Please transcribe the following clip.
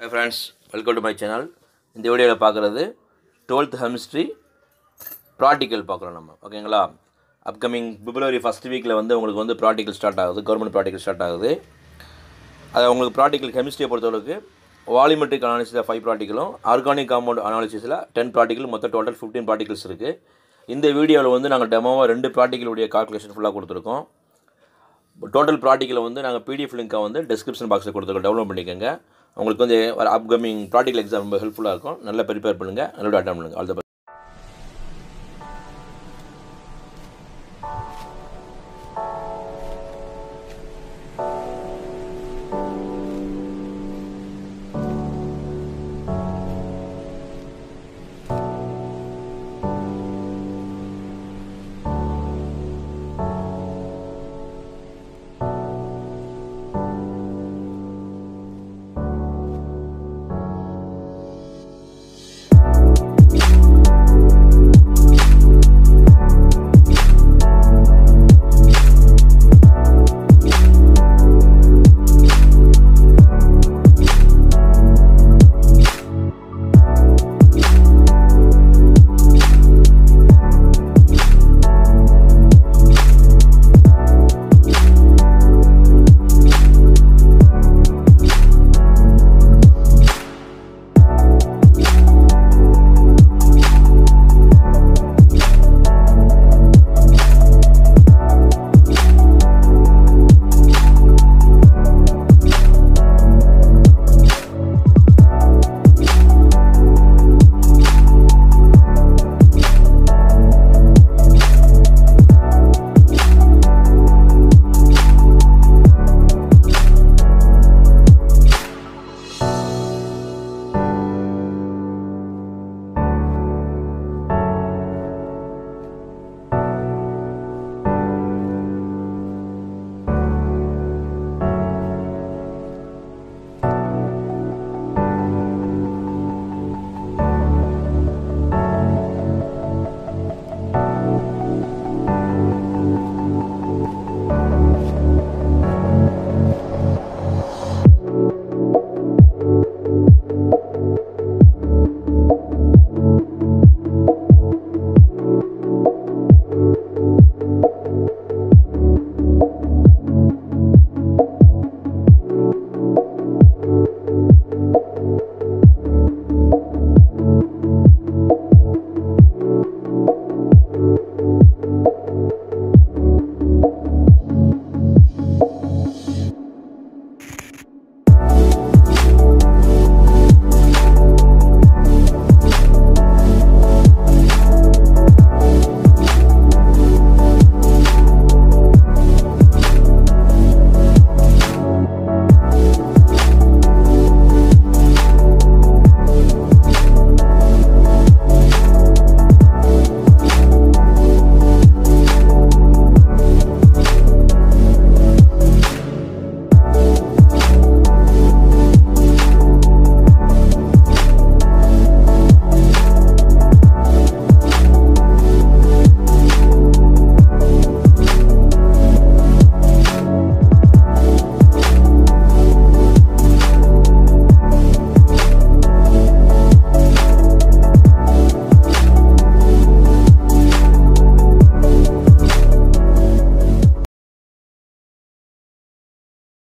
Hi friends welcome to my channel இந்த வீடியோவில் பார்க்குறது டுவெல்த் ஹெமிஸ்ட்ரி ப்ராக்டிக்கல் பார்க்குறோம் நம்ம. ஓகேங்களா அப்கமிங் பிப்ரவரி ஃபஸ்ட் வீக்கில் வந்து உங்களுக்கு வந்து ப்ராக்டிக்கல் ஸ்டார்ட் ஆகுது கவர்மெண்ட் ப்ராக்டிக்கல் ஸ்டார்ட் ஆகுது. அது உங்களுக்கு ப்ராக்டிக்கல் கெமிஸ்ட்ரியை பொறுத்தளவுக்கு வாலிமெட்ரிக் அனாலிசிஸில் ஃபைவ் ப்ராக்டிக்கலும் ஆர்கானிக் காம்பவுண்ட் அனாலிசிஸில் டென் ப்ராக்டிக்கல் மொத்தம் டோட்டல் ஃபிஃப்டீன் ப்ராக்டிகல்ஸ் இருக்குது இந்த வீடியோவில் வந்து நாங்கள் டெமோவாக ரெண்டு ப்ராக்டிக்கலுடைய கால்குலேஷன் ஃபுல்லாக கொடுத்துருக்கோம். டோட்டல் ப்ராக்டிக்கலை வந்து நாங்கள் பிடிஎஃப் லிங்க்காக வந்து டிஸ்கிரிப்ஷன் பாக்ஸில் கொடுத்துருக்கோம். டவுன்லோட் பண்ணிக்கோங்க. உங்களுக்கு வந்து வர அப்கமிங் ப்ராக்டிக்கல் எக்ஸாம் ரொம்ப ஹெல்ப்ஃபுல்லாக இருக்கும். நல்லா ப்ரிப்பேர் பண்ணுங்கள் நல்லா அட்டம் பண்ணுங்கள் ஆல் த